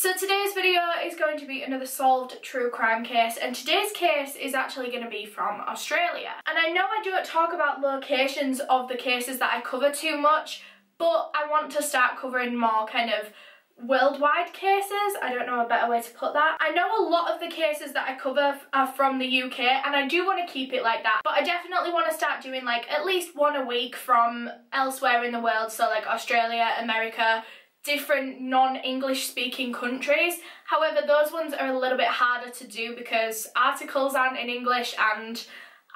So today's video is going to be another solved true crime case and today's case is actually going to be from Australia. And I know I don't talk about locations of the cases that I cover too much but I want to start covering more kind of worldwide cases. I don't know a better way to put that. I know a lot of the cases that I cover are from the UK and I do want to keep it like that. But I definitely want to start doing like at least one a week from elsewhere in the world. So like Australia, America, different non-English speaking countries. However, those ones are a little bit harder to do because articles aren't in English and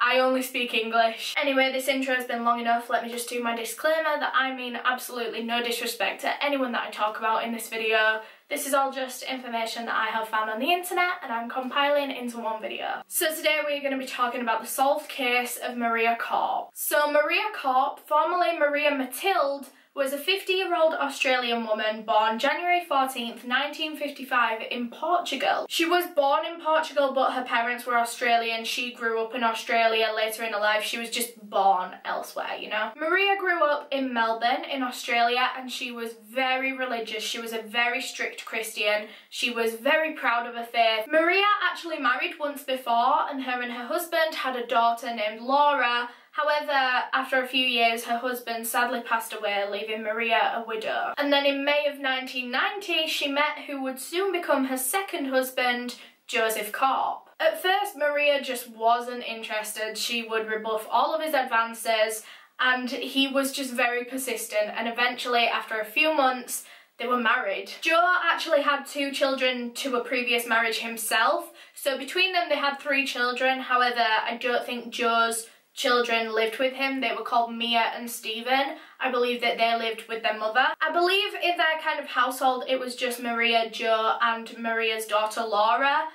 I only speak English. Anyway, this intro has been long enough. Let me just do my disclaimer that I mean absolutely no disrespect to anyone that I talk about in this video. This is all just information that I have found on the internet and I'm compiling into one video. So today we're going to be talking about the solved case of Maria Korp. So Maria Korp, formerly Maria Matilde, was a 50-year-old Australian woman born January 14th, 1955 in Portugal. She was born in Portugal but her parents were Australian. She grew up in Australia later in her life. She was just born elsewhere, you know. Maria grew up in Melbourne in Australia and she was very religious. She was a very strict Christian. She was very proud of her faith. Maria actually married once before and her and her husband had a daughter named Laura However, after a few years, her husband sadly passed away, leaving Maria a widow. And then in May of 1990, she met who would soon become her second husband, Joseph Korp. At first, Maria just wasn't interested. She would rebuff all of his advances, and he was just very persistent. And eventually, after a few months, they were married. Joe actually had two children to a previous marriage himself, so between them they had three children. However, I don't think Joe's children lived with him. They were called Mia and Stephen. I believe that they lived with their mother. I believe in their kind of household it was just Maria, Joe and Maria's daughter Laura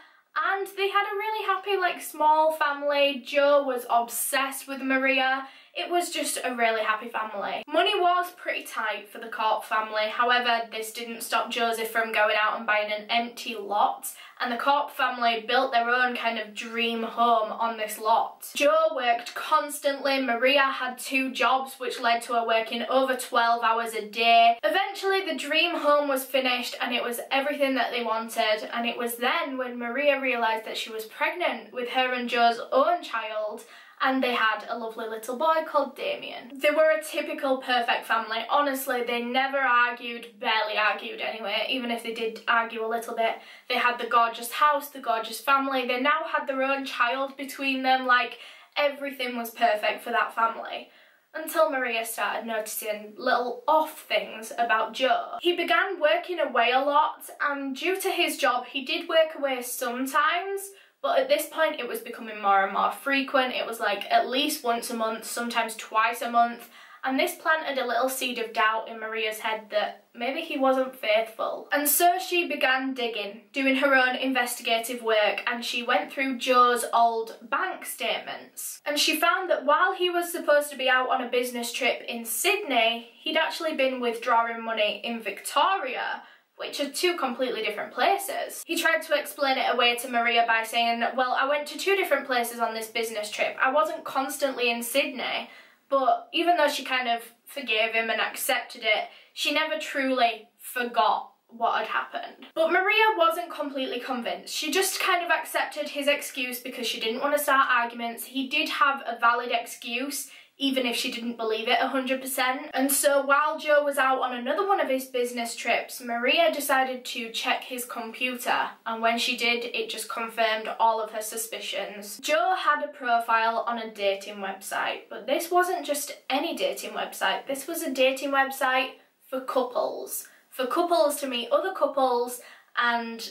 and they had a really happy like small family. Joe was obsessed with Maria. It was just a really happy family. Money was pretty tight for the Korp family, however this didn't stop Joseph from going out and buying an empty lot and the Korp family built their own kind of dream home on this lot. Joe worked constantly, Maria had two jobs which led to her working over 12 hours a day. Eventually the dream home was finished and it was everything that they wanted and it was then when Maria realised that she was pregnant with her and Joe's own child and they had a lovely little boy called Damien. They were a typical perfect family. Honestly, they never argued, barely argued anyway, even if they did argue a little bit. They had the gorgeous house, the gorgeous family. They now had their own child between them, like everything was perfect for that family until Maria started noticing little off things about Joe. He began working away a lot and due to his job he did work away sometimes but at this point, it was becoming more and more frequent. It was like at least once a month, sometimes twice a month. And this planted a little seed of doubt in Maria's head that maybe he wasn't faithful. And so she began digging, doing her own investigative work, and she went through Joe's old bank statements. And she found that while he was supposed to be out on a business trip in Sydney, he'd actually been withdrawing money in Victoria which are two completely different places. He tried to explain it away to Maria by saying, well, I went to two different places on this business trip. I wasn't constantly in Sydney, but even though she kind of forgave him and accepted it, she never truly forgot what had happened. But Maria wasn't completely convinced. She just kind of accepted his excuse because she didn't want to start arguments. He did have a valid excuse even if she didn't believe it 100%. And so while Joe was out on another one of his business trips, Maria decided to check his computer and when she did, it just confirmed all of her suspicions. Joe had a profile on a dating website, but this wasn't just any dating website, this was a dating website for couples. For couples to meet other couples and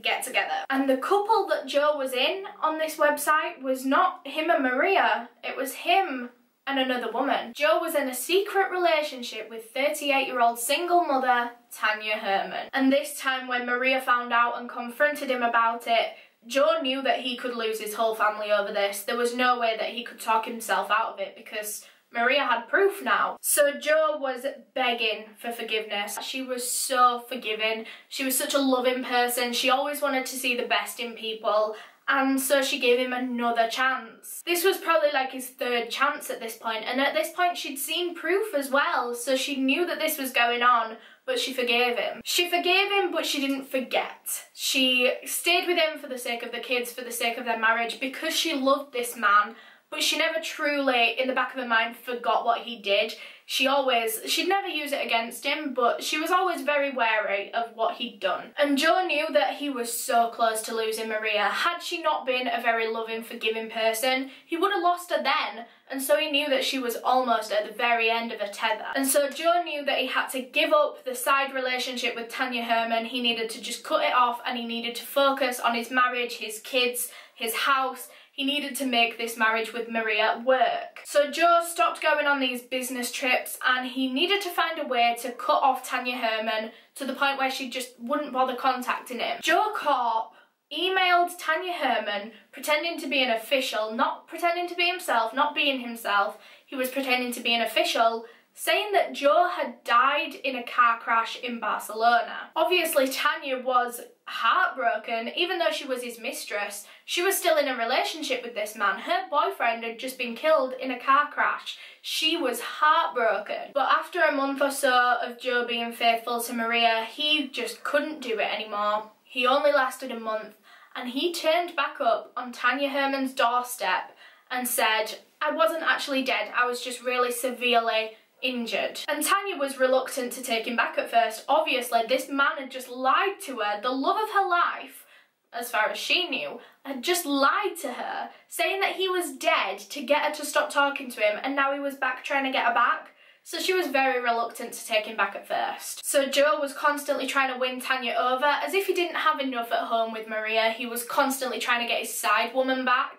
get together. And the couple that Joe was in on this website was not him and Maria, it was him and another woman. Joe was in a secret relationship with 38-year-old single mother Tania Herman. And this time when Maria found out and confronted him about it, Joe knew that he could lose his whole family over this. There was no way that he could talk himself out of it because Maria had proof now. So Joe was begging for forgiveness. She was so forgiving. She was such a loving person. She always wanted to see the best in people and so she gave him another chance. This was probably like his third chance at this point and at this point she'd seen proof as well so she knew that this was going on but she forgave him. She forgave him, but she didn't forget. She stayed with him for the sake of the kids, for the sake of their marriage, because she loved this man, but she never truly, in the back of her mind, forgot what he did she always, she'd never use it against him, but she was always very wary of what he'd done. And Joe knew that he was so close to losing Maria. Had she not been a very loving, forgiving person, he would have lost her then. And so he knew that she was almost at the very end of a tether. And so Joe knew that he had to give up the side relationship with Tania Herman. He needed to just cut it off and he needed to focus on his marriage, his kids, his house, he needed to make this marriage with Maria work. So Joe stopped going on these business trips and he needed to find a way to cut off Tania Herman to the point where she just wouldn't bother contacting him. Joe Korp emailed Tania Herman pretending to be an official, not pretending to be himself, not being himself, he was pretending to be an official saying that Joe had died in a car crash in Barcelona. Obviously, Tania was heartbroken, even though she was his mistress. She was still in a relationship with this man. Her boyfriend had just been killed in a car crash. She was heartbroken. But after a month or so of Joe being faithful to Maria, he just couldn't do it anymore. He only lasted a month and he turned back up on Tania Herman's doorstep and said, I wasn't actually dead, I was just really severely injured. And Tania was reluctant to take him back at first. Obviously, this man had just lied to her. The love of her life, as far as she knew, had just lied to her, saying that he was dead to get her to stop talking to him, and now he was back trying to get her back. So she was very reluctant to take him back at first. So Joe was constantly trying to win Tania over, as if he didn't have enough at home with Maria. He was constantly trying to get his side woman back,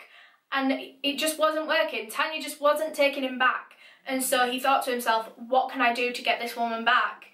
and it just wasn't working. Tania just wasn't taking him back. And so he thought to himself, what can I do to get this woman back?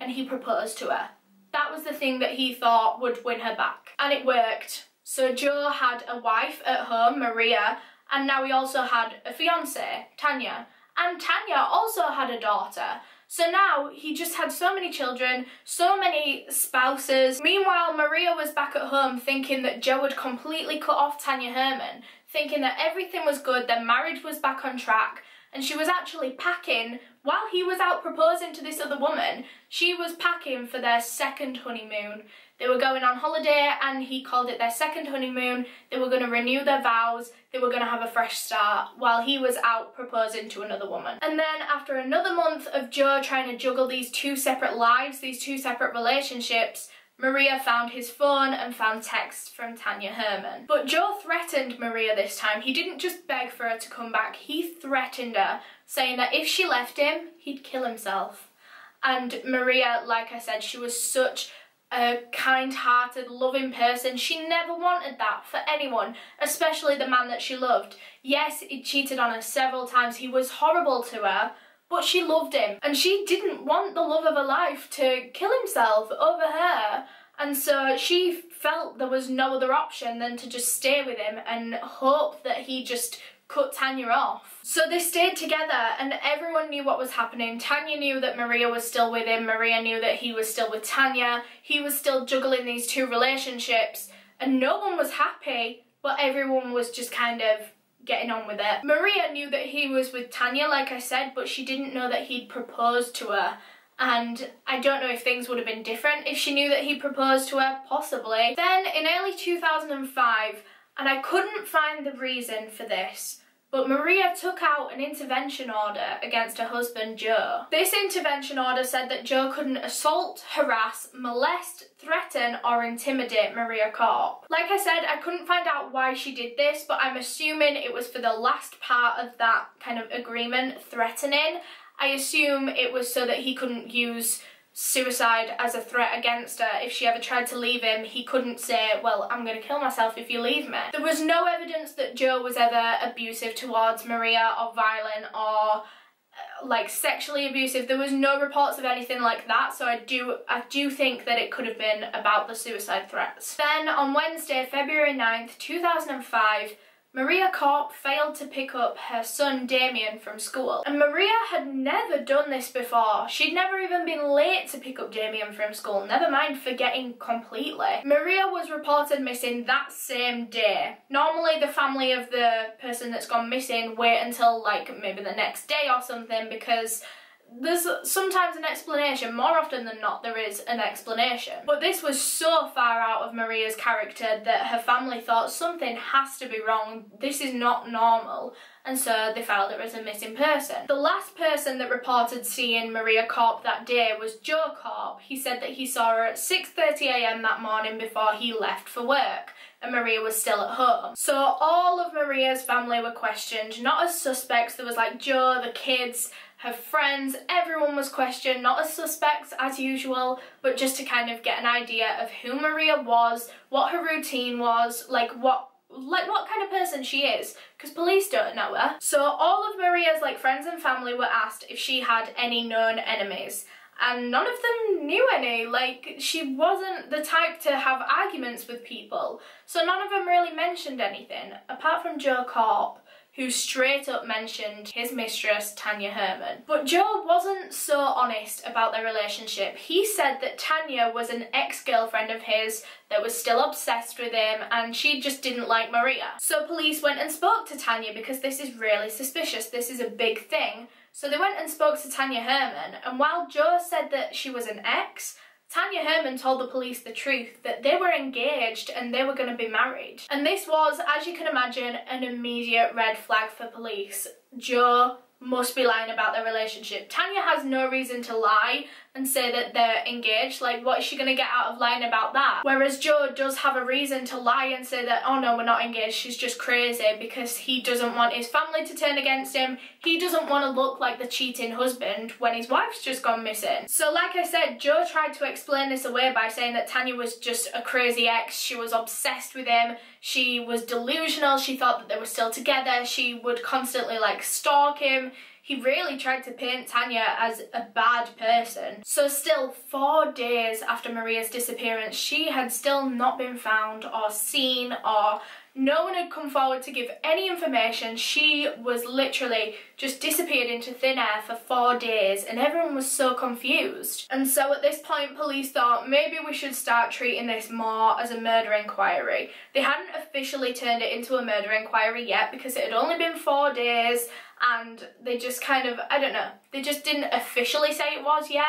And he proposed to her. That was the thing that he thought would win her back. And it worked. So Joe had a wife at home, Maria, and now he also had a fiance, Tania. And Tania also had a daughter. So now he just had so many children, so many spouses. Meanwhile, Maria was back at home thinking that Joe had completely cut off Tania Herman, thinking that everything was good, their marriage was back on track, and she was actually packing while he was out proposing to this other woman she was packing for their second honeymoon. They were going on holiday and he called it their second honeymoon. They were going to renew their vows. They were going to have a fresh start while he was out proposing to another woman. And then after another month of joe trying to juggle these two separate lives these two separate relationships Maria found his phone and found texts from Tania Herman. But Joe threatened Maria this time. He didn't just beg for her to come back, he threatened her, saying that if she left him, he'd kill himself. And Maria, like I said, she was such a kind-hearted, loving person. She never wanted that for anyone, especially the man that she loved. Yes, he cheated on her several times. He was horrible to her, but she loved him and she didn't want the love of her life to kill himself over her and so she felt there was no other option than to just stay with him and hope that he just cut Tania off. So they stayed together and everyone knew what was happening. Tania knew that Maria was still with him, Maria knew that he was still with Tania, he was still juggling these two relationships and no one was happy but everyone was just kind of getting on with it. Maria knew that he was with Tania, like I said, but she didn't know that he'd proposed to her. And I don't know if things would have been different if she knew that he proposed to her, possibly. Then in early 2005, and I couldn't find the reason for this, but Maria took out an intervention order against her husband Joe. This intervention order said that Joe couldn't assault, harass, molest, threaten or intimidate Maria Korp. Like I said, I couldn't find out why she did this, but I'm assuming it was for the last part of that kind of agreement, threatening. I assume it was so that he couldn't use suicide as a threat against her. If she ever tried to leave him, he couldn't say, well, I'm going to kill myself if you leave me. There was no evidence that Joe was ever abusive towards Maria or violent or uh, like sexually abusive. There was no reports of anything like that, so I do I do think that it could have been about the suicide threats. Then on Wednesday, February 9th, 2005, Maria Korp failed to pick up her son Damien from school. And Maria had never done this before. She'd never even been late to pick up Damien from school, never mind forgetting completely. Maria was reported missing that same day. Normally the family of the person that's gone missing wait until like maybe the next day or something because there's sometimes an explanation. More often than not, there is an explanation. But this was so far out of Maria's character that her family thought something has to be wrong. This is not normal. And so they filed her as a missing person. The last person that reported seeing Maria Korp that day was Joe Korp. He said that he saw her at 6.30am that morning before he left for work and Maria was still at home. So all of Maria's family were questioned, not as suspects, there was like Joe, the kids, her friends, everyone was questioned, not as suspects as usual, but just to kind of get an idea of who Maria was, what her routine was, like what like what kind of person she is because police don't know her. So all of Maria's like friends and family were asked if she had any known enemies and none of them knew any. Like, she wasn't the type to have arguments with people, so none of them really mentioned anything, apart from Joe Korp, who straight up mentioned his mistress, Tania Herman. But Joe wasn't so honest about their relationship. He said that Tania was an ex-girlfriend of his that was still obsessed with him and she just didn't like Maria. So police went and spoke to Tania because this is really suspicious. This is a big thing. So they went and spoke to Tania Herman, and while Joe said that she was an ex, Tania Herman told the police the truth that they were engaged and they were going to be married. And this was, as you can imagine, an immediate red flag for police. Joe must be lying about their relationship. Tania has no reason to lie and say that they're engaged. Like, what is she going to get out of lying about that? Whereas Joe does have a reason to lie and say that, oh no, we're not engaged, she's just crazy because he doesn't want his family to turn against him. He doesn't want to look like the cheating husband when his wife's just gone missing. So, like I said, Joe tried to explain this away by saying that Tania was just a crazy ex. She was obsessed with him. She was delusional. She thought that they were still together. She would constantly like stalk him. He really tried to paint Tania as a bad person. So still, four days after Maria's disappearance, she had still not been found or seen or no one had come forward to give any information. She was literally just disappeared into thin air for four days and everyone was so confused. And so at this point police thought maybe we should start treating this more as a murder inquiry. They hadn't officially turned it into a murder inquiry yet because it had only been four days and they just kind of, I don't know, they just didn't officially say it was yet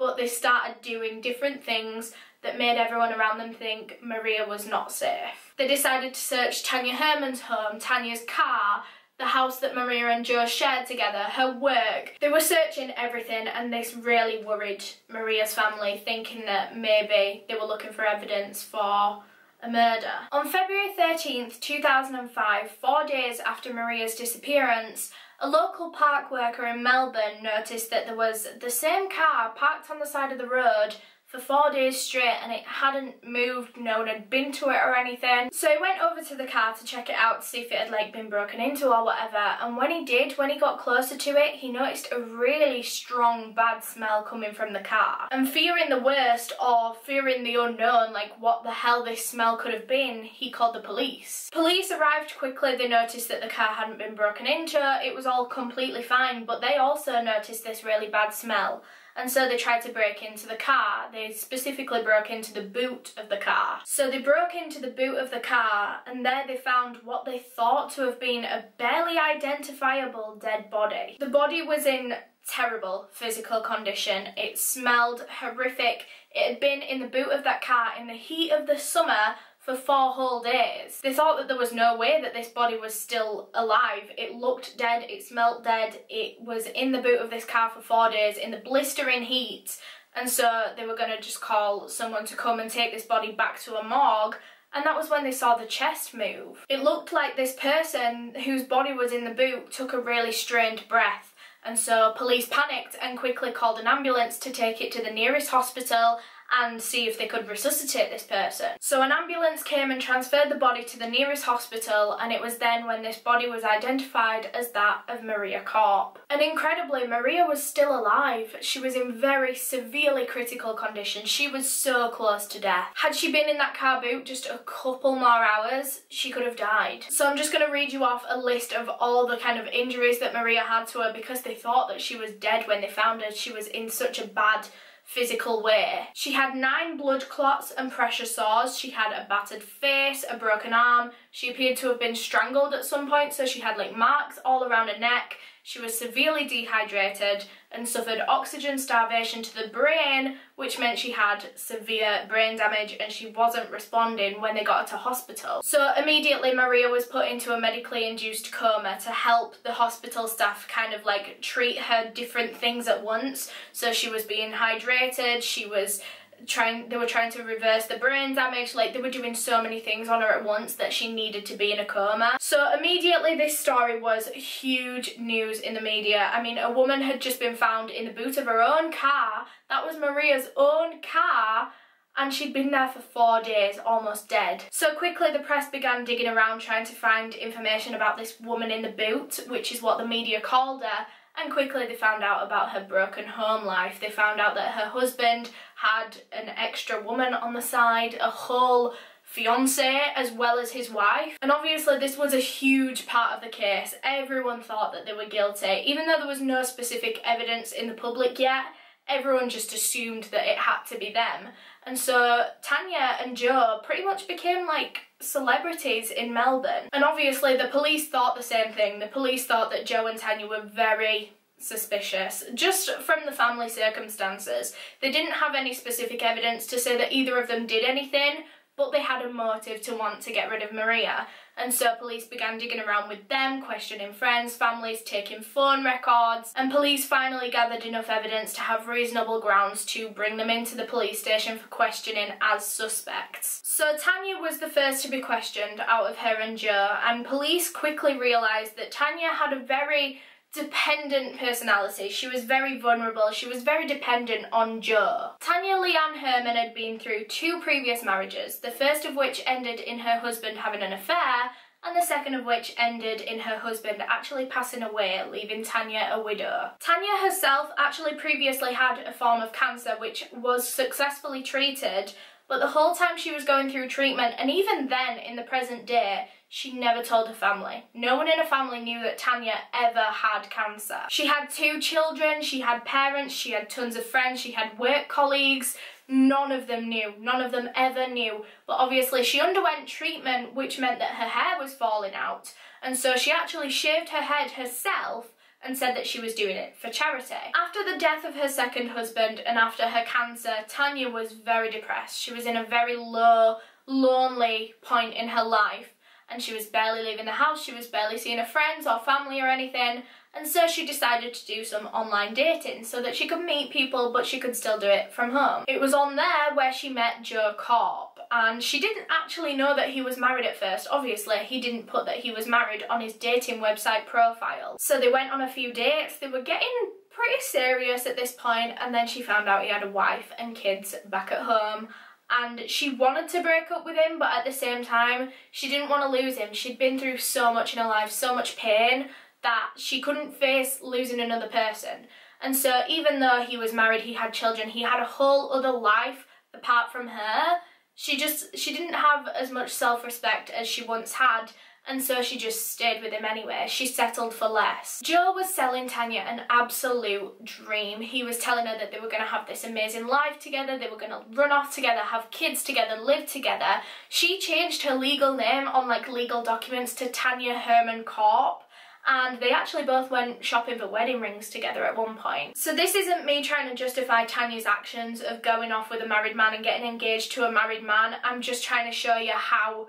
but they started doing different things that made everyone around them think Maria was not safe. They decided to search Tania Herman's home, Tania's car, the house that Maria and Joe shared together, her work. They were searching everything and this really worried Maria's family, thinking that maybe they were looking for evidence for a murder. On February 13th, 2005, four days after Maria's disappearance, a local park worker in Melbourne noticed that there was the same car parked on the side of the road for four days straight and it hadn't moved, no one had been to it or anything. So he went over to the car to check it out to see if it had like been broken into or whatever and when he did, when he got closer to it, he noticed a really strong bad smell coming from the car. And fearing the worst or fearing the unknown, like what the hell this smell could have been, he called the police. Police arrived quickly, they noticed that the car hadn't been broken into, it was all completely fine, but they also noticed this really bad smell and so they tried to break into the car. They specifically broke into the boot of the car. So they broke into the boot of the car and there they found what they thought to have been a barely identifiable dead body. The body was in terrible physical condition. It smelled horrific. It had been in the boot of that car in the heat of the summer for four whole days. They thought that there was no way that this body was still alive. It looked dead, it smelt dead, it was in the boot of this car for four days in the blistering heat and so they were going to just call someone to come and take this body back to a morgue and that was when they saw the chest move. It looked like this person whose body was in the boot took a really strained breath and so police panicked and quickly called an ambulance to take it to the nearest hospital and see if they could resuscitate this person. So an ambulance came and transferred the body to the nearest hospital and it was then when this body was identified as that of Maria Korp. And incredibly, Maria was still alive. She was in very severely critical condition. She was so close to death. Had she been in that car boot just a couple more hours, she could have died. So I'm just going to read you off a list of all the kind of injuries that Maria had to her because they thought that she was dead when they found her. She was in such a bad physical way. She had nine blood clots and pressure sores. She had a battered face, a broken arm. She appeared to have been strangled at some point, so she had like marks all around her neck. She was severely dehydrated and suffered oxygen starvation to the brain, which meant she had severe brain damage and she wasn't responding when they got her to hospital. So immediately Maria was put into a medically induced coma to help the hospital staff kind of like treat her different things at once. So she was being hydrated, she was trying they were trying to reverse the brain damage like they were doing so many things on her at once that she needed to be in a coma so immediately this story was huge news in the media i mean a woman had just been found in the boot of her own car that was maria's own car and she'd been there for four days, almost dead. So quickly the press began digging around trying to find information about this woman in the boot, which is what the media called her, and quickly they found out about her broken home life. They found out that her husband had an extra woman on the side, a whole fiance as well as his wife. And obviously this was a huge part of the case. Everyone thought that they were guilty. Even though there was no specific evidence in the public yet, everyone just assumed that it had to be them. And so Tania and Joe pretty much became like celebrities in Melbourne. And obviously the police thought the same thing. The police thought that Joe and Tania were very suspicious, just from the family circumstances. They didn't have any specific evidence to say that either of them did anything, but they had a motive to want to get rid of Maria. And so police began digging around with them, questioning friends, families, taking phone records, and police finally gathered enough evidence to have reasonable grounds to bring them into the police station for questioning as suspects. So Tania was the first to be questioned out of her and Joe, and police quickly realised that Tania had a very dependent personality. She was very vulnerable. She was very dependent on Joe. Tania Leanne Herman had been through two previous marriages, the first of which ended in her husband having an affair, and the second of which ended in her husband actually passing away, leaving Tania a widow. Tania herself actually previously had a form of cancer which was successfully treated, but the whole time she was going through treatment, and even then in the present day, she never told her family. No one in her family knew that Tania ever had cancer. She had two children, she had parents, she had tons of friends, she had work colleagues. None of them knew. None of them ever knew. But obviously she underwent treatment which meant that her hair was falling out. And so she actually shaved her head herself and said that she was doing it for charity. After the death of her second husband and after her cancer, Tania was very depressed. She was in a very low, lonely point in her life and she was barely leaving the house, she was barely seeing her friends or family or anything, and so she decided to do some online dating so that she could meet people but she could still do it from home. It was on there where she met Joe Korp and she didn't actually know that he was married at first. Obviously, he didn't put that he was married on his dating website profile. So they went on a few dates, they were getting pretty serious at this point and then she found out he had a wife and kids back at home and she wanted to break up with him but at the same time she didn't want to lose him. She'd been through so much in her life so much pain that she couldn't face losing another person. And so even though he was married he had children he had a whole other life apart from her she just she didn't have as much self-respect as she once had and so she just stayed with him anyway. She settled for less. Joe was selling Tania an absolute dream. He was telling her that they were going to have this amazing life together, they were going to run off together, have kids together, live together. She changed her legal name on like legal documents to Tania Herman Korp and they actually both went shopping for wedding rings together at one point. So this isn't me trying to justify Tania's actions of going off with a married man and getting engaged to a married man. I'm just trying to show you how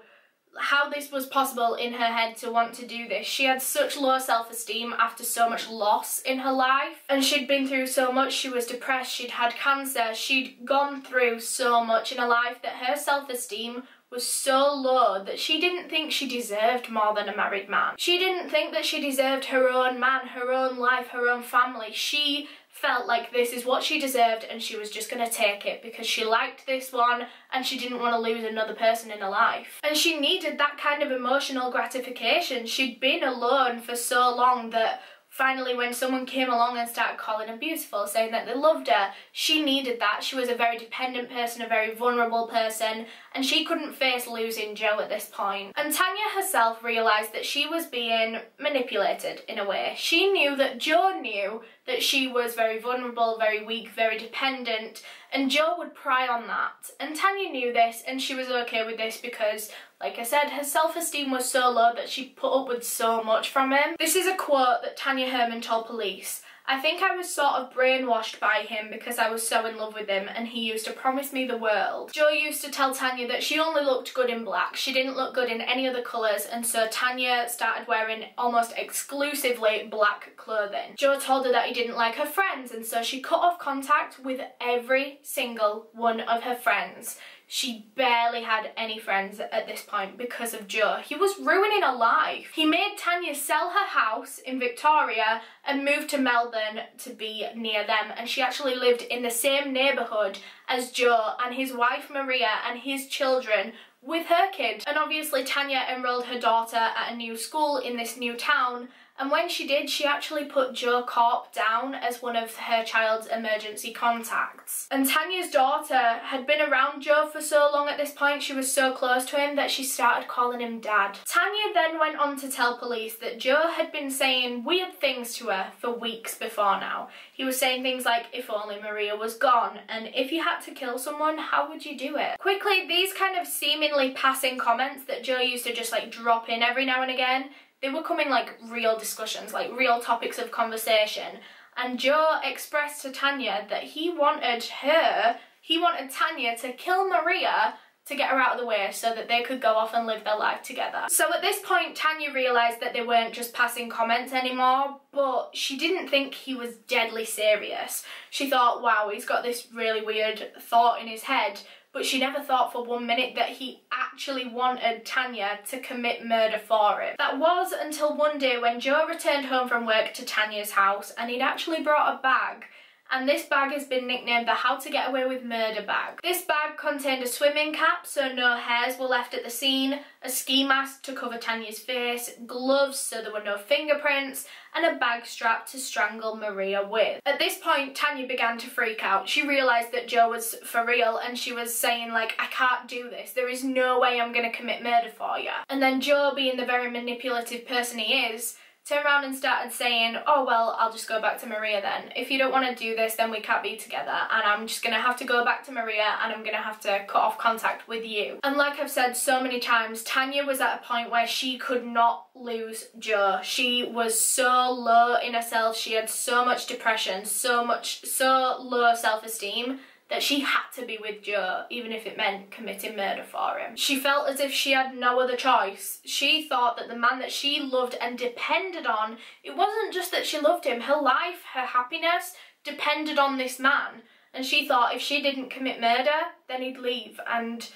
how this was possible in her head to want to do this. She had such low self-esteem after so much loss in her life and she'd been through so much. She was depressed, she'd had cancer, she'd gone through so much in her life that her self-esteem was so low that she didn't think she deserved more than a married man. She didn't think that she deserved her own man, her own life, her own family. She felt like this is what she deserved and she was just going to take it because she liked this one and she didn't want to lose another person in her life. And she needed that kind of emotional gratification. She'd been alone for so long that finally when someone came along and started calling her beautiful, saying that they loved her, she needed that. She was a very dependent person, a very vulnerable person, and she couldn't face losing Joe at this point. And Tania herself realised that she was being manipulated in a way. She knew that Joe knew that she was very vulnerable, very weak, very dependent, and Joe would pry on that. And Tania knew this and she was okay with this because, like I said, her self-esteem was so low that she put up with so much from him. This is a quote that Tania Herman told police. I think I was sort of brainwashed by him because I was so in love with him and he used to promise me the world. Joe used to tell Tania that she only looked good in black. She didn't look good in any other colours and so Tania started wearing almost exclusively black clothing. Joe told her that he didn't like her friends and so she cut off contact with every single one of her friends. She barely had any friends at this point because of Joe. He was ruining her life. He made Tania sell her house in Victoria and move to Melbourne to be near them and she actually lived in the same neighbourhood as Joe and his wife Maria and his children with her kid. And obviously Tania enrolled her daughter at a new school in this new town and when she did, she actually put Joe Korp down as one of her child's emergency contacts. And Tania's daughter had been around Joe for so long at this point, she was so close to him that she started calling him dad. Tania then went on to tell police that Joe had been saying weird things to her for weeks before now. He was saying things like, if only Maria was gone, and if you had to kill someone, how would you do it? Quickly, these kind of seemingly passing comments that Joe used to just like drop in every now and again they were coming like real discussions, like real topics of conversation. And Joe expressed to Tania that he wanted her, he wanted Tania to kill Maria to get her out of the way so that they could go off and live their life together. So at this point, Tania realised that they weren't just passing comments anymore, but she didn't think he was deadly serious. She thought, wow, he's got this really weird thought in his head, but she never thought for one minute that he actually wanted Tania to commit murder for him. That was until one day when Joe returned home from work to Tania's house and he'd actually brought a bag and this bag has been nicknamed the How to Get Away with Murder bag. This bag contained a swimming cap so no hairs were left at the scene, a ski mask to cover Tania's face, gloves so there were no fingerprints, and a bag strap to strangle Maria with. At this point, Tania began to freak out. She realised that Joe was for real and she was saying like, I can't do this. There is no way I'm going to commit murder for you. And then Joe, being the very manipulative person he is, turned around and started saying, oh, well, I'll just go back to Maria then. If you don't want to do this, then we can't be together. And I'm just going to have to go back to Maria and I'm going to have to cut off contact with you. And like I've said so many times, Tania was at a point where she could not lose Joe. She was so low in herself. She had so much depression, so much, so low self-esteem that she had to be with Joe, even if it meant committing murder for him. She felt as if she had no other choice. She thought that the man that she loved and depended on, it wasn't just that she loved him, her life, her happiness depended on this man. And she thought if she didn't commit murder, then he'd leave and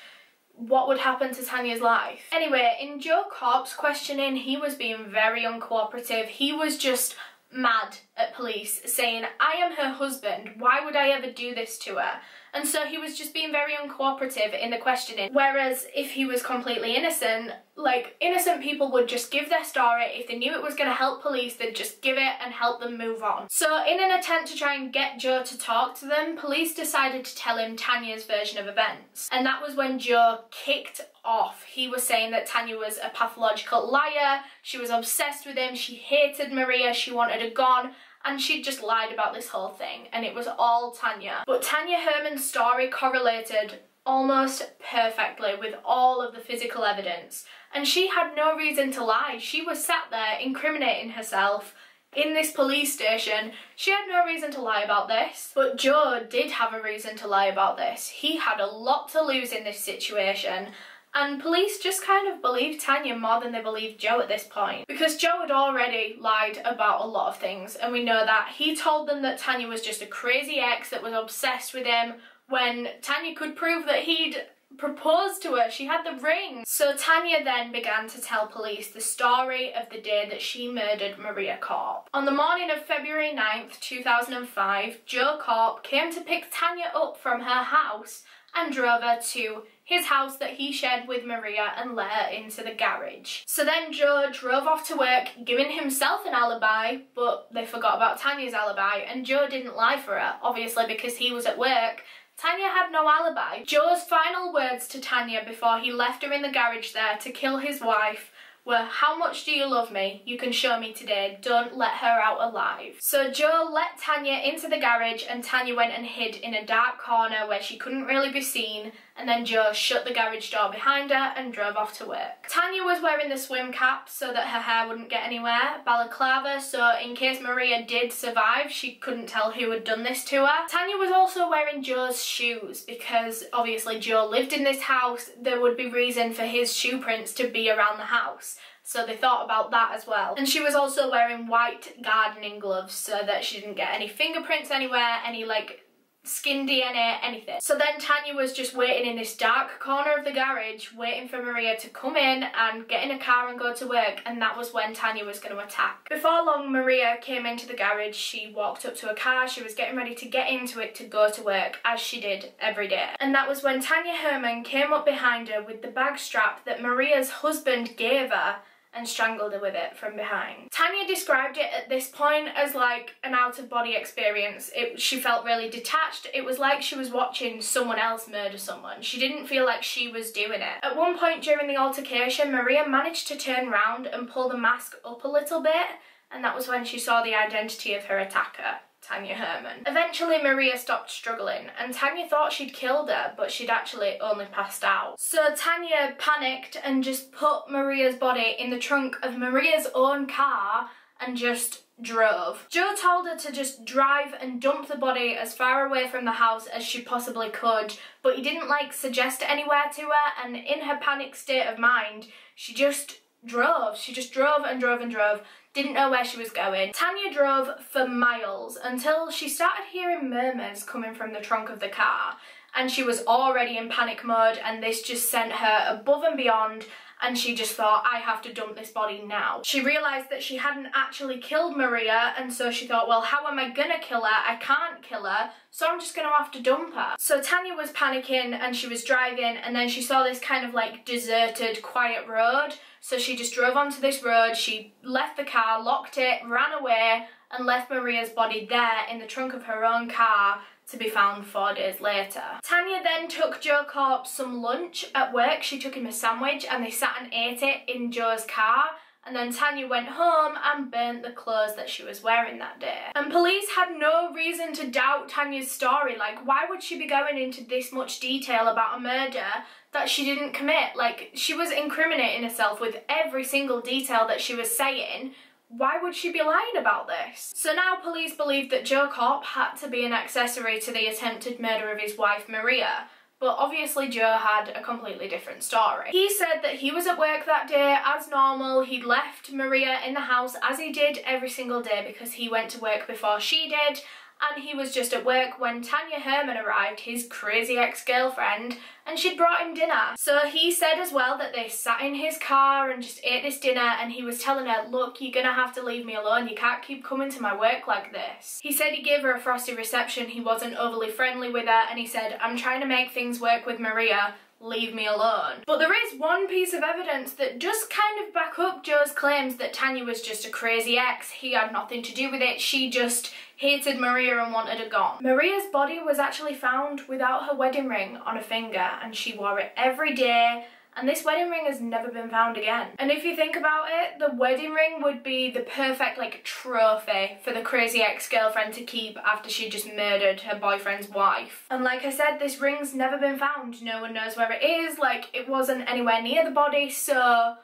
what would happen to Tania's life. Anyway, in Joe Korp's questioning, he was being very uncooperative. He was just mad at police saying, I am her husband, why would I ever do this to her? And so he was just being very uncooperative in the questioning. Whereas if he was completely innocent, like innocent people would just give their story. If they knew it was going to help police, they'd just give it and help them move on. So in an attempt to try and get Joe to talk to them, police decided to tell him Tania's version of events. And that was when Joe kicked off. He was saying that Tania was a pathological liar, she was obsessed with him, she hated Maria, she wanted her gone, and she'd just lied about this whole thing, and it was all Tania. But Tania Herman's story correlated almost perfectly with all of the physical evidence, and she had no reason to lie. She was sat there incriminating herself in this police station. She had no reason to lie about this, but Joe did have a reason to lie about this. He had a lot to lose in this situation, and police just kind of believed Tania more than they believed Joe at this point. Because Joe had already lied about a lot of things, and we know that. He told them that Tania was just a crazy ex that was obsessed with him, when Tania could prove that he'd proposed to her, she had the ring. So Tania then began to tell police the story of the day that she murdered Maria Korp. On the morning of February 9th, 2005, Joe Korp came to pick Tania up from her house and drove her to his house that he shared with Maria and let her into the garage. So then Joe drove off to work, giving himself an alibi, but they forgot about Tania's alibi, and Joe didn't lie for her, obviously because he was at work. Tania had no alibi. Joe's final words to Tania before he left her in the garage there to kill his wife were how much do you love me? You can show me today. Don't let her out alive. So Joe let Tania into the garage and Tania went and hid in a dark corner where she couldn't really be seen and then Joe shut the garage door behind her and drove off to work. Tania was wearing the swim cap so that her hair wouldn't get anywhere, balaclava so in case Maria did survive she couldn't tell who had done this to her. Tania was also wearing Joe's shoes because obviously Joe lived in this house, there would be reason for his shoe prints to be around the house. So they thought about that as well. And she was also wearing white gardening gloves so that she didn't get any fingerprints anywhere, any like skin DNA, anything. So then Tania was just waiting in this dark corner of the garage, waiting for Maria to come in and get in a car and go to work, and that was when Tania was going to attack. Before long, Maria came into the garage, she walked up to a car, she was getting ready to get into it to go to work, as she did every day. And that was when Tania Herman came up behind her with the bag strap that Maria's husband gave her and strangled her with it from behind. Tania described it at this point as like an out of body experience. It, she felt really detached. It was like she was watching someone else murder someone. She didn't feel like she was doing it. At one point during the altercation, Maria managed to turn round and pull the mask up a little bit and that was when she saw the identity of her attacker. Tania Herman. Eventually Maria stopped struggling and Tania thought she'd killed her but she'd actually only passed out. So Tania panicked and just put Maria's body in the trunk of Maria's own car and just drove. Joe told her to just drive and dump the body as far away from the house as she possibly could, but he didn't like suggest anywhere to her and in her panic state of mind, she just drove. She just drove and drove and drove didn't know where she was going. Tania drove for miles until she started hearing murmurs coming from the trunk of the car and she was already in panic mode and this just sent her above and beyond and she just thought, I have to dump this body now. She realised that she hadn't actually killed Maria and so she thought, well, how am I gonna kill her? I can't kill her, so I'm just gonna have to dump her. So Tania was panicking and she was driving and then she saw this kind of like deserted, quiet road. So she just drove onto this road, she left the car, locked it, ran away and left Maria's body there in the trunk of her own car to be found four days later. Tania then took Joe Korp some lunch at work. She took him a sandwich and they sat and ate it in Joe's car and then Tania went home and burnt the clothes that she was wearing that day. And police had no reason to doubt Tania's story. Like, why would she be going into this much detail about a murder that she didn't commit? Like, she was incriminating herself with every single detail that she was saying why would she be lying about this? So now police believe that Joe Korp had to be an accessory to the attempted murder of his wife Maria, but obviously Joe had a completely different story. He said that he was at work that day as normal, he'd left Maria in the house as he did every single day because he went to work before she did and he was just at work when Tania Herman arrived, his crazy ex-girlfriend, and she'd brought him dinner. So he said as well that they sat in his car and just ate this dinner and he was telling her, look, you're gonna have to leave me alone, you can't keep coming to my work like this. He said he gave her a frosty reception, he wasn't overly friendly with her, and he said, I'm trying to make things work with Maria, leave me alone. But there is one piece of evidence that does kind of back up Joe's claims that Tania was just a crazy ex, he had nothing to do with it, she just hated Maria and wanted her gone. Maria's body was actually found without her wedding ring on a finger and she wore it every day and this wedding ring has never been found again. And if you think about it, the wedding ring would be the perfect like trophy for the crazy ex-girlfriend to keep after she just murdered her boyfriend's wife. And like I said, this ring's never been found. No one knows where it is, like it wasn't anywhere near the body, so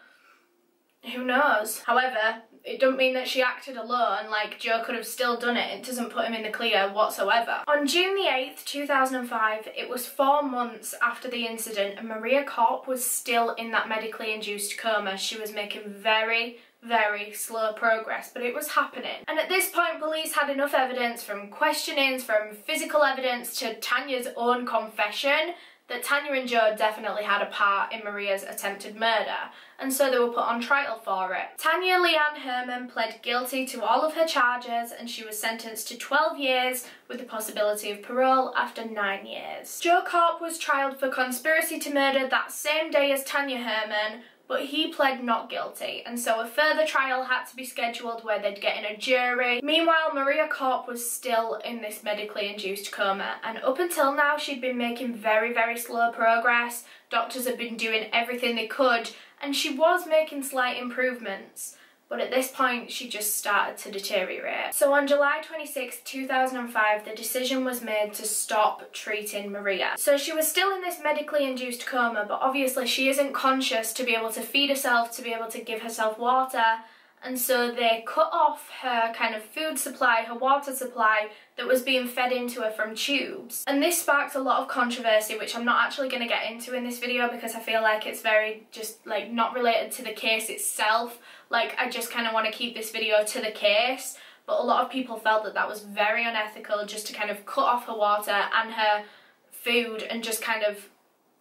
who knows? However, it don't mean that she acted alone, like Joe could have still done it, it doesn't put him in the clear whatsoever. On June the 8th, 2005, it was four months after the incident and Maria Korp was still in that medically induced coma. She was making very, very slow progress, but it was happening. And at this point, police had enough evidence from questionings, from physical evidence to Tania's own confession that Tania and Joe definitely had a part in Maria's attempted murder, and so they were put on trial for it. Tania Leanne Herman pled guilty to all of her charges and she was sentenced to 12 years with the possibility of parole after 9 years. Joe Korp was trialed for conspiracy to murder that same day as Tania Herman, but he pled not guilty, and so a further trial had to be scheduled where they'd get in a jury. Meanwhile, Maria Korp was still in this medically induced coma, and up until now, she'd been making very, very slow progress. Doctors had been doing everything they could, and she was making slight improvements but at this point she just started to deteriorate. So on July 26, 2005, the decision was made to stop treating Maria. So she was still in this medically induced coma, but obviously she isn't conscious to be able to feed herself, to be able to give herself water, and so they cut off her kind of food supply, her water supply that was being fed into her from tubes. And this sparked a lot of controversy, which I'm not actually going to get into in this video because I feel like it's very just like not related to the case itself. Like I just kind of want to keep this video to the case. But a lot of people felt that that was very unethical just to kind of cut off her water and her food and just kind of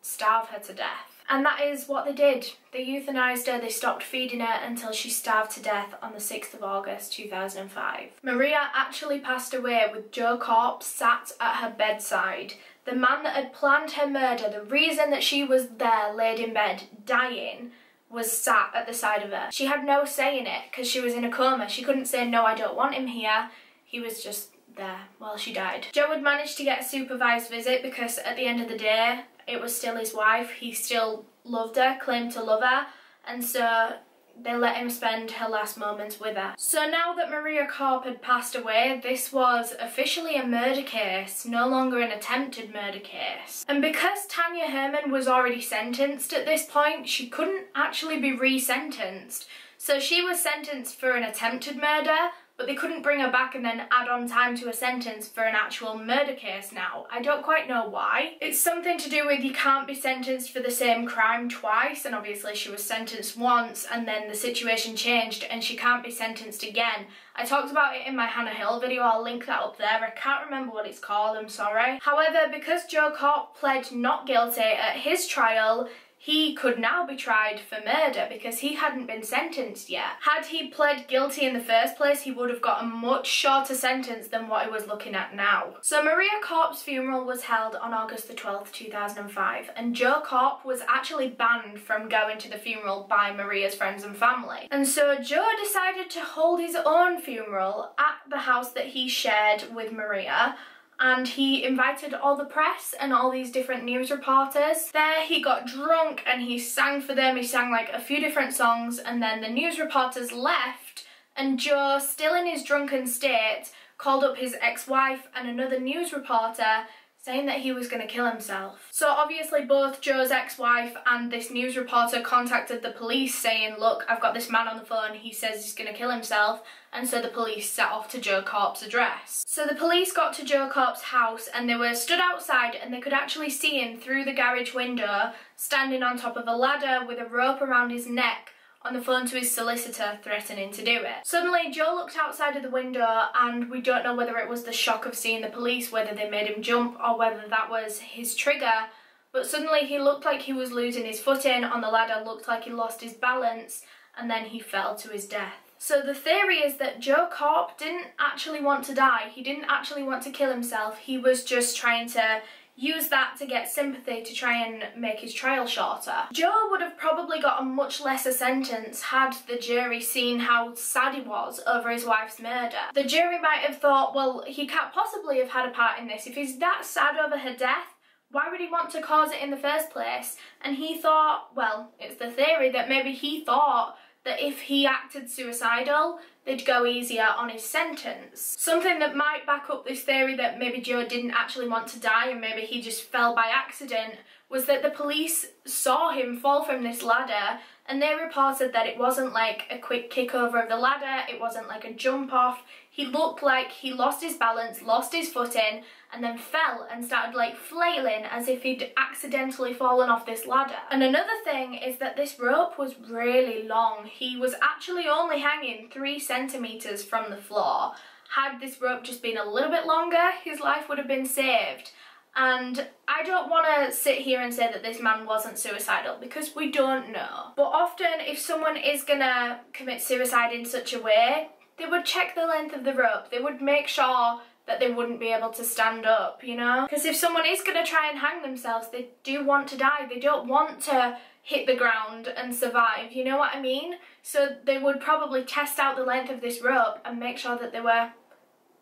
starve her to death. And that is what they did. They euthanised her, they stopped feeding her until she starved to death on the 6th of August 2005. Maria actually passed away with Joe Korp sat at her bedside. The man that had planned her murder, the reason that she was there laid in bed dying, was sat at the side of her. She had no say in it because she was in a coma. She couldn't say, no, I don't want him here. He was just there while she died. Joe had managed to get a supervised visit because at the end of the day, it was still his wife. He still loved her, claimed to love her, and so they let him spend her last moments with her. So now that Maria Korp had passed away, this was officially a murder case, no longer an attempted murder case. And because Tania Herman was already sentenced at this point, she couldn't actually be re-sentenced. So she was sentenced for an attempted murder, but they couldn't bring her back and then add on time to a sentence for an actual murder case now. I don't quite know why. It's something to do with you can't be sentenced for the same crime twice, and obviously she was sentenced once and then the situation changed and she can't be sentenced again. I talked about it in my Hannah Hill video, I'll link that up there. I can't remember what it's called, I'm sorry. However, because Joe Korp pled not guilty at his trial, he could now be tried for murder because he hadn't been sentenced yet. Had he pled guilty in the first place, he would have got a much shorter sentence than what he was looking at now. So Maria Korp's funeral was held on August the 12th, 2005, and Joe Korp was actually banned from going to the funeral by Maria's friends and family. And so Joe decided to hold his own funeral at the house that he shared with Maria and he invited all the press and all these different news reporters. There he got drunk and he sang for them, he sang like a few different songs and then the news reporters left and Joe, still in his drunken state, called up his ex-wife and another news reporter saying that he was going to kill himself. So obviously both Joe's ex-wife and this news reporter contacted the police saying, look, I've got this man on the phone, he says he's going to kill himself, and so the police set off to Joe Korp's address. So the police got to Joe Korp's house and they were stood outside and they could actually see him through the garage window, standing on top of a ladder with a rope around his neck, on the phone to his solicitor threatening to do it. Suddenly Joe looked outside of the window and we don't know whether it was the shock of seeing the police, whether they made him jump or whether that was his trigger, but suddenly he looked like he was losing his footing on the ladder, looked like he lost his balance and then he fell to his death. So the theory is that Joe Korp didn't actually want to die. He didn't actually want to kill himself. He was just trying to use that to get sympathy to try and make his trial shorter. Joe would have probably got a much lesser sentence had the jury seen how sad he was over his wife's murder. The jury might have thought, well, he can't possibly have had a part in this. If he's that sad over her death, why would he want to cause it in the first place? And he thought, well, it's the theory that maybe he thought that if he acted suicidal, they'd go easier on his sentence. Something that might back up this theory that maybe Joe didn't actually want to die and maybe he just fell by accident was that the police saw him fall from this ladder and they reported that it wasn't like a quick kick over of the ladder, it wasn't like a jump off. He looked like he lost his balance, lost his footing, and then fell and started like flailing as if he'd accidentally fallen off this ladder. And another thing is that this rope was really long. He was actually only hanging three centimetres from the floor. Had this rope just been a little bit longer, his life would have been saved. And I don't want to sit here and say that this man wasn't suicidal because we don't know. But often if someone is to commit suicide in such a way, they would check the length of the rope. They would make sure that they wouldn't be able to stand up, you know? Because if someone is to try and hang themselves, they do want to die. They don't want to hit the ground and survive, you know what I mean? So they would probably test out the length of this rope and make sure that they were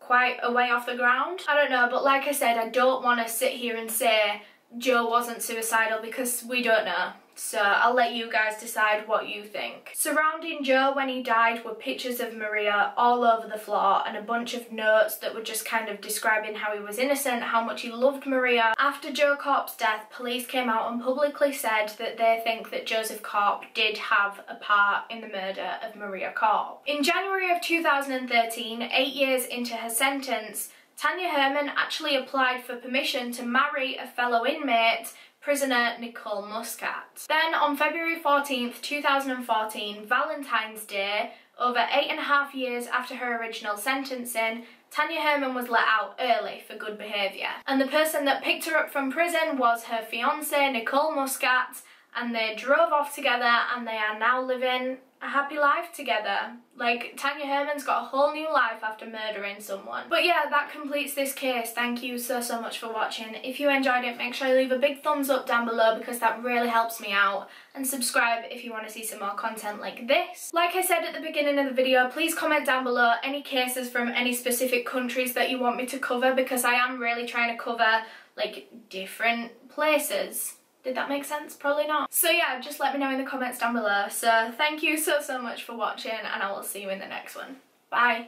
quite a way off the ground. I don't know, but like I said, I don't want to sit here and say Joe wasn't suicidal because we don't know. So I'll let you guys decide what you think. Surrounding Joe when he died were pictures of Maria all over the floor and a bunch of notes that were just kind of describing how he was innocent, how much he loved Maria. After Joe Korp's death, police came out and publicly said that they think that Joseph Korp did have a part in the murder of Maria Korp. In January of 2013, eight years into her sentence, Tania Herman actually applied for permission to marry a fellow inmate prisoner Nicole Muscat. Then on February 14th, 2014, Valentine's Day, over eight and a half years after her original sentencing, Tania Herman was let out early for good behaviour. And the person that picked her up from prison was her fiance Nicole Muscat, and they drove off together and they are now living a happy life together. Like, Tania Herman's got a whole new life after murdering someone. But yeah, that completes this case. Thank you so, so much for watching. If you enjoyed it, make sure you leave a big thumbs up down below because that really helps me out. And subscribe if you want to see some more content like this. Like I said at the beginning of the video, please comment down below any cases from any specific countries that you want me to cover because I am really trying to cover, like, different places. Did that make sense? Probably not. So yeah, just let me know in the comments down below. So thank you so, so much for watching and I will see you in the next one. Bye.